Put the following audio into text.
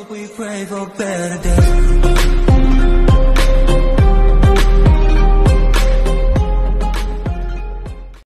hope we pray for better days.